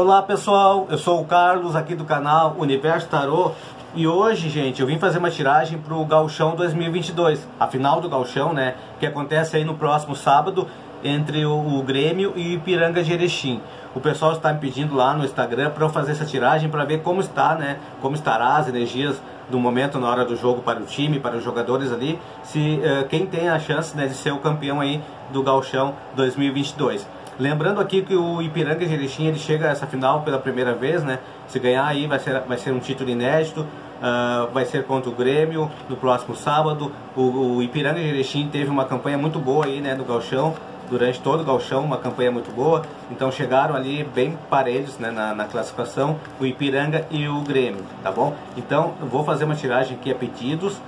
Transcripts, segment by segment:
Olá pessoal, eu sou o Carlos aqui do canal Universo Tarô e hoje, gente, eu vim fazer uma tiragem para o Galchão 2022, a final do Galchão, né, que acontece aí no próximo sábado entre o, Grêmio e o Ipiranga de Erechim. O pessoal está me pedindo lá no Instagram para eu fazer essa tiragem para ver como está, né, como estará as energias do momento na hora do jogo para o time, para os jogadores ali, se uh, quem tem a chance né, de ser o campeão aí do Galchão 2022. Lembrando aqui que o Ipiranga Erechim ele chega a essa final pela primeira vez, né? Se ganhar aí vai ser, vai ser um título inédito, uh, vai ser contra o Grêmio no próximo sábado. O, o Ipiranga Erechim teve uma campanha muito boa aí, né, no Galchão, durante todo o Galchão, uma campanha muito boa. Então chegaram ali bem parelhos né, na, na, classificação, o Ipiranga e o Grêmio, tá bom? Então eu vou fazer uma tiragem aqui a pedidos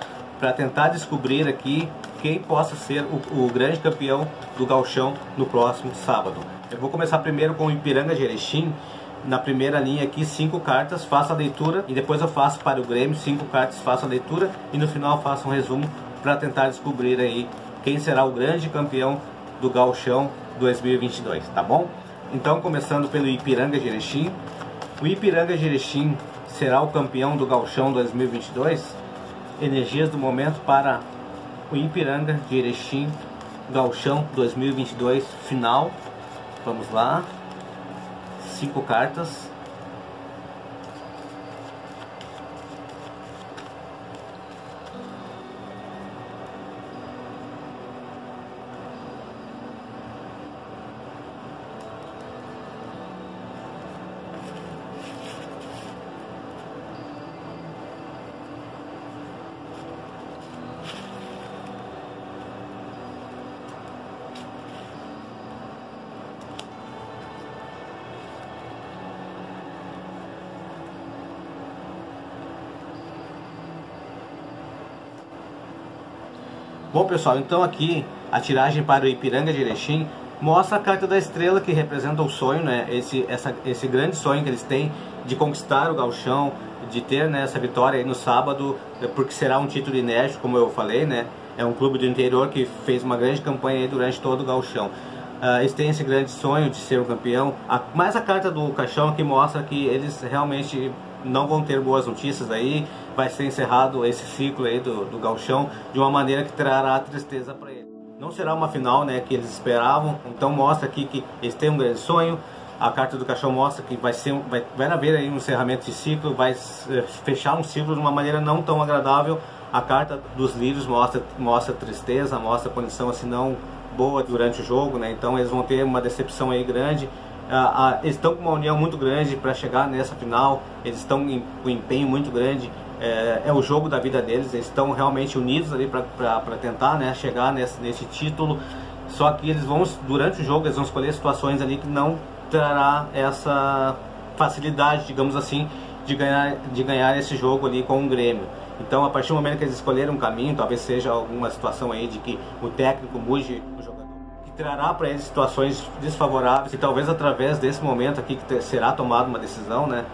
para tentar descobrir aqui quem possa ser o, o, grande campeão do galchão no próximo sábado. Eu vou começar primeiro com o Ipiranga de Erechim. Na primeira linha aqui, cinco cartas, faço a leitura e depois eu faço para o Grêmio, cinco cartas, faço a leitura e no final faço um resumo para tentar descobrir aí quem será o grande campeão do galchão 2022, tá bom? Então, começando pelo Ipiranga de Erechim. O Ipiranga de Erechim será o campeão do galchão 2022? Energias do momento para o Ipiranga de Erechim, Galchão 2022 final. Vamos lá. Cinco cartas. Bom pessoal, então aqui a tiragem para o Ipiranga de Erechim mostra a carta da estrela que representa o sonho, né? Esse, essa, esse grande sonho que eles têm de conquistar o galchão, de ter né, essa vitória aí no sábado, é, porque será um título inédito, como eu falei, né? É um clube do interior que fez uma grande campanha durante todo o galchão. Uh, eles têm esse grande sonho de ser o campeão. A, mais a carta do caixão que mostra que eles realmente não vão ter boas notícias aí, vai ser encerrado esse ciclo aí do, do de uma maneira que trará tristeza para eles. Não será uma final né, que eles esperavam, então mostra aqui que eles têm um grande sonho, a carta do caixão mostra que vai, ser, vai, vai haver aí um encerramento de ciclo, vai eh, fechar um ciclo de uma maneira não tão agradável. A carta dos livros mostra, mostra tristeza, mostra condição assim não boa durante o jogo, né? então eles vão ter uma decepção aí grande ah, ah, eles estão com uma união muito grande para chegar nessa final, eles estão com um empenho muito grande, é, é, o jogo da vida deles, eles estão realmente unidos ali para tentar né, chegar nesse, nesse título, só que eles vão, durante o jogo, eles vão escolher situações ali que não trará essa facilidade, digamos assim, de ganhar, de ganhar esse jogo ali com o Grêmio. Então, a partir do momento que eles escolheram um caminho, talvez seja alguma situação aí de que o técnico mude o jogador trará para eles situações desfavoráveis e talvez através desse momento aqui que será tomada uma decisão, né?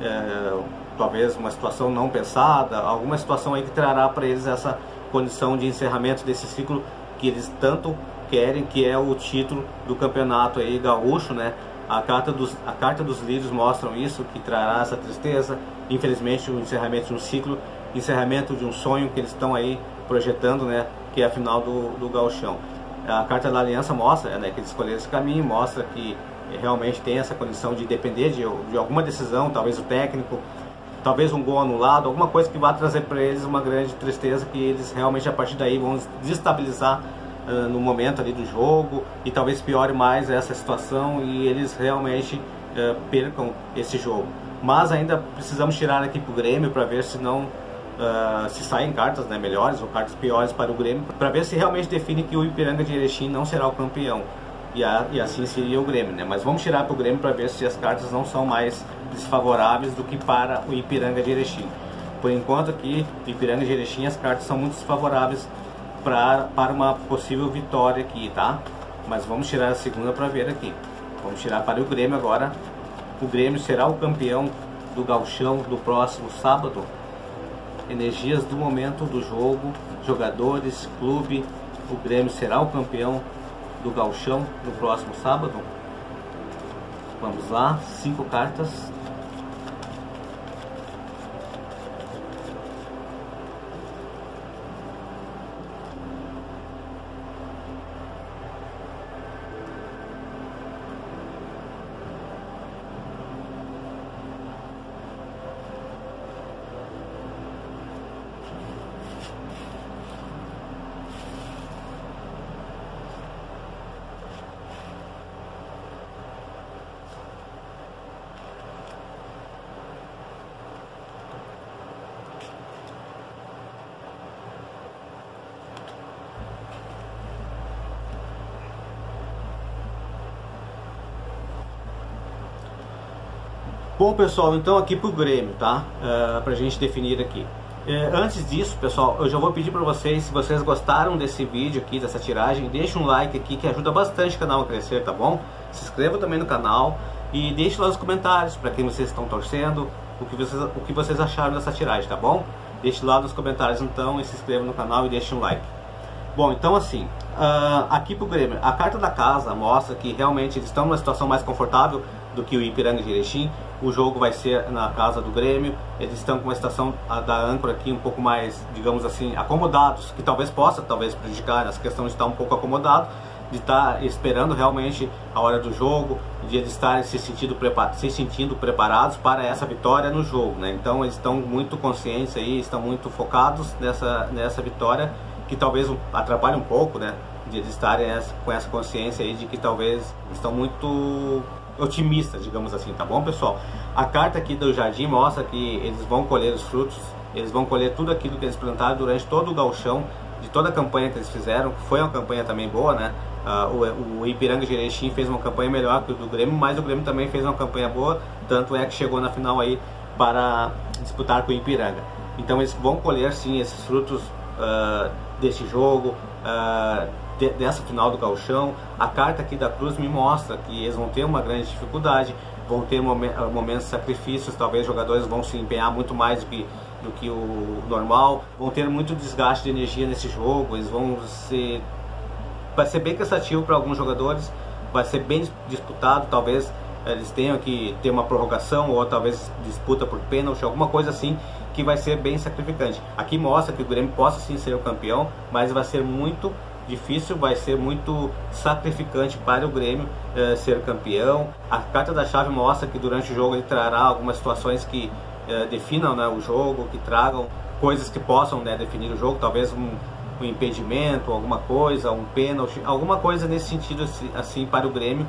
É, talvez uma situação não pensada, alguma situação aí que trará para eles essa condição de encerramento desse ciclo que eles tanto querem, que é o título do campeonato aí gaúcho, né? A carta dos, a carta dos livros mostram isso, que trará essa tristeza, infelizmente o encerramento de um ciclo, encerramento de um sonho que eles estão aí projetando, né? Que é a final do, do gauchão a carta da aliança mostra né, que eles escolheram esse caminho, mostra que realmente tem essa condição de depender de, de alguma decisão, talvez o técnico, talvez um gol anulado, alguma coisa que vá trazer para eles uma grande tristeza, que eles realmente a partir daí vão desestabilizar uh, no momento ali do jogo e talvez piore mais essa situação e eles realmente uh, percam esse jogo. Mas ainda precisamos tirar aqui para o Grêmio para ver se não uh, se saem cartas né, melhores ou cartas piores para o Grêmio, para ver se realmente define que o Ipiranga de Erechim não será o campeão. E, a, e assim seria o Grêmio, né? Mas vamos tirar para o Grêmio para ver se as cartas não são mais desfavoráveis do que para o Ipiranga de Erechim. Por enquanto aqui, Ipiranga de Erechim, as cartas são muito desfavoráveis pra, para uma possível vitória aqui, tá? Mas vamos tirar a segunda para ver aqui. Vamos tirar para o Grêmio agora. O Grêmio será o campeão do galchão do próximo sábado energias do momento do jogo, jogadores, clube, o Grêmio será o campeão do galchão no próximo sábado? Vamos lá, cinco cartas. Bom pessoal, então aqui pro Grêmio, tá? Uh, pra gente definir aqui. Uh, antes disso, pessoal, eu já vou pedir para vocês, se vocês gostaram desse vídeo aqui, dessa tiragem, deixe um like aqui que ajuda bastante o canal a crescer, tá bom? Se inscreva também no canal e deixe lá nos comentários para quem vocês estão torcendo, o que vocês, o que vocês acharam dessa tiragem, tá bom? Deixe lá nos comentários então e se inscreva no canal e deixe um like. Bom, então assim, uh, aqui pro Grêmio, a carta da casa mostra que realmente eles estão numa situação mais confortável do que o Ipiranga de Erechim. O jogo vai ser na casa do Grêmio. Eles estão com uma estação da âncora aqui um pouco mais, digamos assim, acomodados, que talvez possa talvez prejudicar nessa questão de estar um pouco acomodado, de estar esperando realmente a hora do jogo, de eles estarem se sentindo, se sentindo preparados para essa vitória no jogo. Né? Então eles estão muito conscientes aí, estão muito focados nessa, nessa vitória que talvez atrapalhe um pouco, né? De eles estarem com essa consciência aí de que talvez estão muito otimistas, digamos assim, tá bom, pessoal? A carta aqui do Jardim mostra que eles vão colher os frutos, eles vão colher tudo aquilo que eles plantaram durante todo o galchão, de toda a campanha que eles fizeram, foi uma campanha também boa, né? Uh, o, o Ipiranga Jerechim fez uma campanha melhor que o do Grêmio, mas o Grêmio também fez uma campanha boa, tanto é que chegou na final aí para disputar com o Ipiranga. Então eles vão colher sim esses frutos uh, desse jogo, uh, de, dessa final do galchão. A carta aqui da cruz me mostra que eles vão ter uma grande dificuldade, vão ter momentos de sacrifícios, talvez jogadores vão se empenhar muito mais do que, do que o normal, vão ter muito desgaste de energia nesse jogo, eles vão ser... Vai ser bem cansativo para alguns jogadores, vai ser bem disputado, talvez eles tenham que ter uma prorrogação ou talvez disputa por pênalti, alguma coisa assim que vai ser bem sacrificante. Aqui mostra que o Grêmio possa sim ser o campeão, mas vai ser muito difícil, vai ser muito sacrificante para o Grêmio eh, ser campeão. A carta da chave mostra que durante o jogo ele trará algumas situações que eh, definam né, o jogo, que tragam coisas que possam né, definir o jogo, talvez um, um impedimento, alguma coisa, um pênalti, alguma coisa nesse sentido assim, para o Grêmio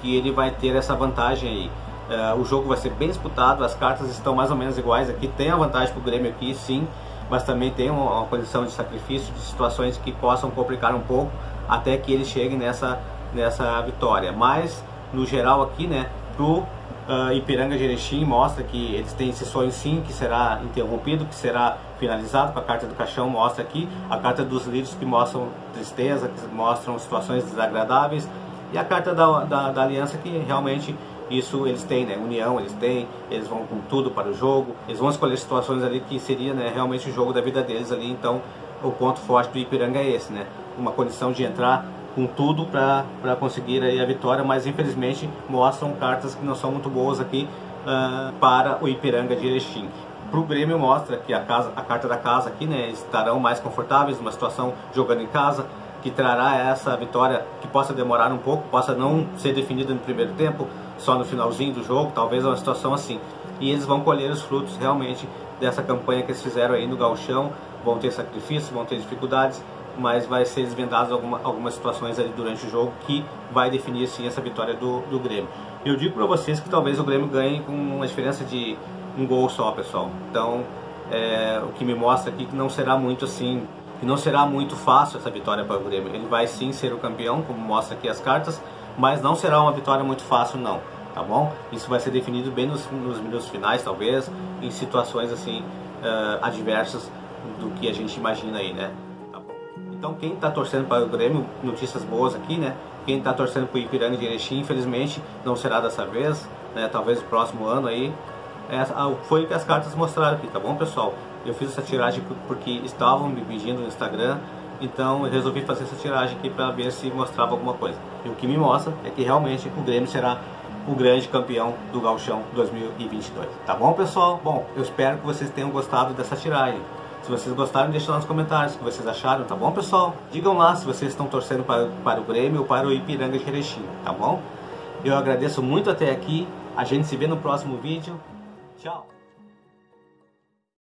que ele vai ter essa vantagem aí. Uh, o jogo vai ser bem disputado, as cartas estão mais ou menos iguais aqui, tem a vantagem para o Grêmio aqui, sim, mas também tem uma, uma condição de sacrifício, de situações que possam complicar um pouco até que eles cheguem nessa, nessa vitória. Mas, no geral aqui, né, pro uh, Ipiranga Jerechim mostra que eles têm esse sonho sim, que será interrompido, que será finalizado com a carta do caixão, mostra aqui, a carta dos livros que mostram tristeza, que mostram situações desagradáveis, e a carta da, da, da aliança que realmente isso eles têm, né? União eles têm, eles vão com tudo para o jogo, eles vão escolher situações ali que seria né, realmente o jogo da vida deles ali, então o ponto forte do Ipiranga é esse, né? Uma condição de entrar com tudo para conseguir aí a vitória, mas infelizmente mostram cartas que não são muito boas aqui uh, para o Ipiranga de Erechim. Para o Grêmio mostra que a, casa, a carta da casa aqui, né, estarão mais confortáveis, numa situação jogando em casa, que trará essa vitória que possa demorar um pouco, possa não ser definida no primeiro tempo, só no finalzinho do jogo, talvez uma situação assim. E eles vão colher os frutos realmente dessa campanha que eles fizeram aí no galchão, vão ter sacrifícios, vão ter dificuldades, mas vai ser desvendado alguma, algumas situações ali durante o jogo que vai definir sim essa vitória do, do Grêmio. Eu digo para vocês que talvez o Grêmio ganhe com uma diferença de um gol só, pessoal. Então, é, o que me mostra aqui que não será muito assim e não será muito fácil essa vitória para o Grêmio. Ele vai sim ser o campeão, como mostra aqui as cartas, mas não será uma vitória muito fácil não, tá bom? Isso vai ser definido bem nos, nos minutos finais, talvez, em situações assim uh, adversas do que a gente imagina aí, né? Tá então quem está torcendo para o Grêmio, notícias boas aqui, né? Quem está torcendo para o Ipiranga de Erechim, infelizmente, não será dessa vez, né? Talvez no próximo ano aí. Essa, ah, foi o que as cartas mostraram aqui, tá bom, pessoal? Eu fiz essa tiragem porque estavam me pedindo no Instagram, então eu resolvi fazer essa tiragem aqui para ver se mostrava alguma coisa. E o que me mostra é que realmente o Grêmio será o grande campeão do Galchão 2022. Tá bom, pessoal? Bom, eu espero que vocês tenham gostado dessa tiragem. Se vocês gostaram, deixem lá nos comentários o que vocês acharam, tá bom, pessoal? Digam lá se vocês estão torcendo para, para o Grêmio ou para o Ipiranga de Erechim, tá bom? Eu agradeço muito até aqui. A gente se vê no próximo vídeo. Tchau!